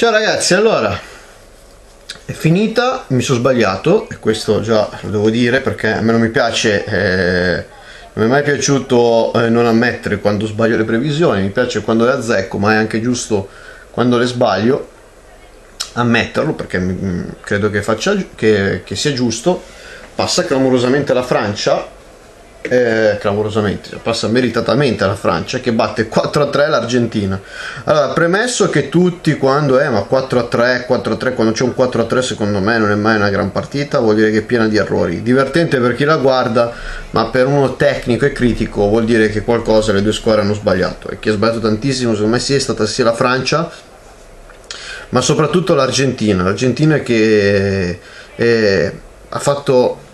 Ciao ragazzi, allora è finita, mi sono sbagliato e questo già lo devo dire perché a me non mi piace, eh, non mi è mai piaciuto eh, non ammettere quando sbaglio le previsioni, mi piace quando le azzecco, ma è anche giusto quando le sbaglio ammetterlo perché mm, credo che, faccia, che, che sia giusto. Passa clamorosamente la Francia eh, clamorosamente, passa meritatamente alla Francia che batte 4-3 l'Argentina. Allora, premesso che tutti quando è, ma 4-3, 4-3, quando c'è un 4-3 secondo me non è mai una gran partita, vuol dire che è piena di errori. Divertente per chi la guarda, ma per uno tecnico e critico vuol dire che qualcosa le due squadre hanno sbagliato. E chi ha sbagliato tantissimo, secondo me sì, è stata sia la Francia, ma soprattutto l'Argentina. L'Argentina che eh, ha fatto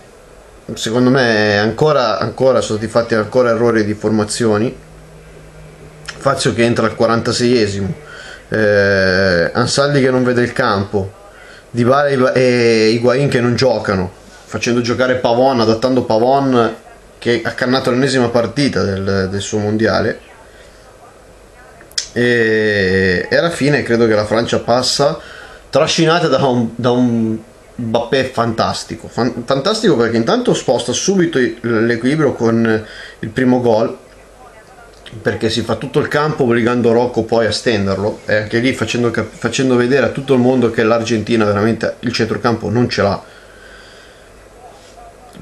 secondo me ancora, ancora sono stati fatti ancora errori di formazioni. Fazio che entra al 46esimo eh, Ansaldi che non vede il campo Dybala e Higuain che non giocano facendo giocare Pavon adattando Pavon che ha cannato l'ennesima partita del, del suo mondiale. E, e, alla fine credo che la Francia passa trascinata da un, da un Mbappé è fantastico, fantastico perché intanto sposta subito l'equilibrio con il primo gol perché si fa tutto il campo obbligando Rocco poi a stenderlo e anche lì facendo, facendo vedere a tutto il mondo che l'Argentina veramente il centrocampo non ce l'ha.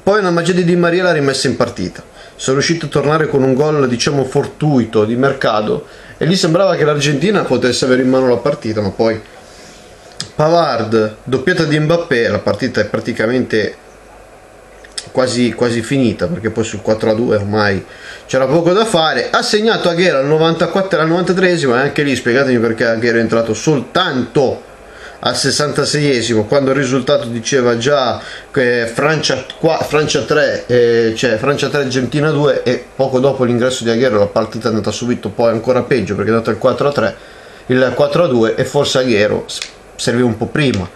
Poi una magia di Di Maria l'ha rimessa in partita. Sono riuscito a tornare con un gol diciamo fortuito di mercato e lì sembrava che l'Argentina potesse avere in mano la partita ma poi Pavard, doppiata di Mbappé, la partita è praticamente quasi, quasi finita perché poi sul 4-2 ormai c'era poco da fare. Ha segnato Aguero al 94 e al 93 e anche lì spiegatemi perché Aguero è entrato soltanto al 66esimo quando il risultato diceva già che Francia, qua, Francia 3 eh, cioè Francia 3 Argentina 2 e poco dopo l'ingresso di Aguero la partita è andata subito poi ancora peggio perché è andato il 4 3 il 4 2 e forse Aguero serviva un po' prima.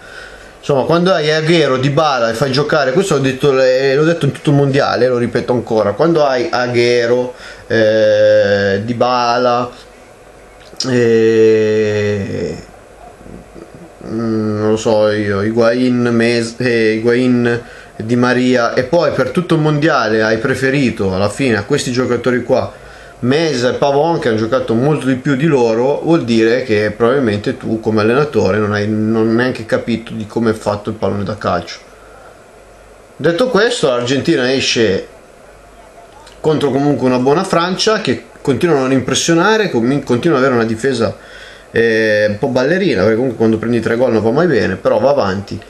Insomma, quando hai Aguero, Di Bala e fai giocare, questo l'ho detto, eh, l'ho detto in tutto il mondiale, lo ripeto ancora, quando hai Aguero, eh, Di Bala, eh, non lo so io, Higuain, Mes, eh, Higuain, Di Maria e poi per tutto il mondiale hai preferito alla fine a questi giocatori qua Mesa e Pavon che hanno giocato molto di più di loro vuol dire che probabilmente tu come allenatore non hai non neanche capito di come è fatto il pallone da calcio. Detto questo l'Argentina esce contro comunque una buona Francia che continua a non impressionare continua ad avere una difesa eh, un po' ballerina perché comunque quando prendi tre gol non va mai bene però va avanti.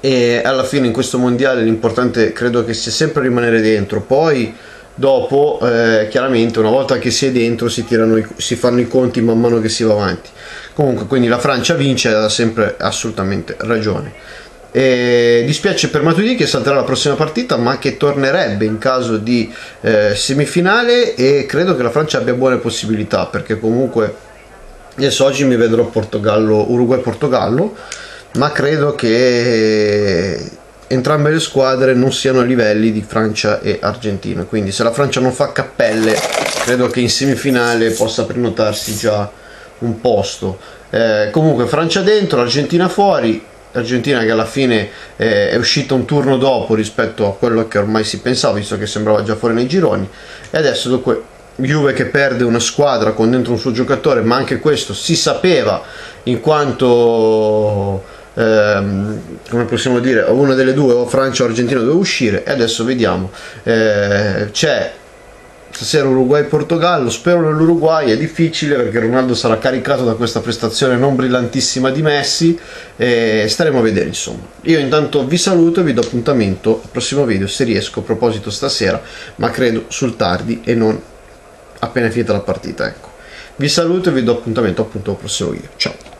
E alla fine in questo mondiale l'importante credo che sia sempre rimanere dentro. Poi dopo eh, chiaramente una volta che si è dentro si, i, si, fanno i conti man mano che si va avanti. Comunque quindi la Francia vince ha sempre assolutamente ragione. E dispiace per Matuidi che salterà la prossima partita ma che tornerebbe in caso di eh, semifinale e credo che la Francia abbia buone possibilità perché comunque adesso oggi mi vedrò Portogallo Uruguay-Portogallo ma credo che entrambe le squadre non siano a livelli di Francia e Argentina. Quindi se la Francia non fa cappelle credo che in semifinale possa prenotarsi già un posto. Eh, comunque Francia dentro Argentina fuori. Argentina che alla fine eh, è uscita un turno dopo rispetto a quello che ormai si pensava visto che sembrava già fuori nei gironi. E adesso dopo Juve che perde una squadra con dentro un suo giocatore ma anche questo si sapeva in quanto ehm, come possiamo dire, una delle due, o Francia o Argentina, doveva uscire e adesso vediamo. Eh, c'è stasera Uruguay-Portogallo, spero nell'Uruguay, è difficile perché Ronaldo sarà caricato da questa prestazione non brillantissima di Messi e staremo a vedere insomma. Io intanto vi saluto e vi do appuntamento al prossimo video se riesco, a proposito stasera, ma credo sul tardi e non appena finita la partita, ecco. Vi saluto e vi do appuntamento appunto al prossimo video. Ciao!